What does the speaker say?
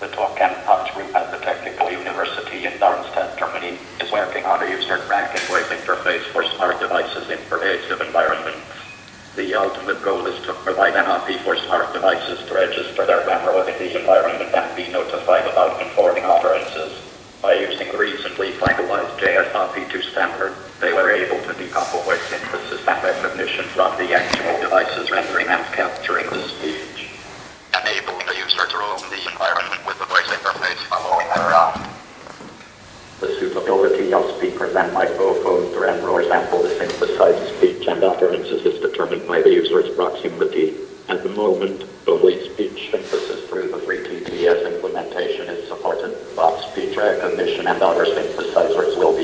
The Punch group at the Technical University in Darmstadt, Germany, is working on a voice interface for smart devices in pervasive environments. The ultimate goal is to provide an API for smart devices to register their camera in the environment and be notified about conforming occurrences. By using recently finalized JSAPI2 standard, they were able to decouple voice synthesis and recognition from the actual devices rendering and capturing the speech, enabling the user to roam the environment with the voice interface following them around. The suitability of speakers and microphones to render the synthesized speech and utterances is determined by the user's proximity. At the moment, only speech synthesis through the FreeTTS implementation is supported, but speech recognition and other synthesizers will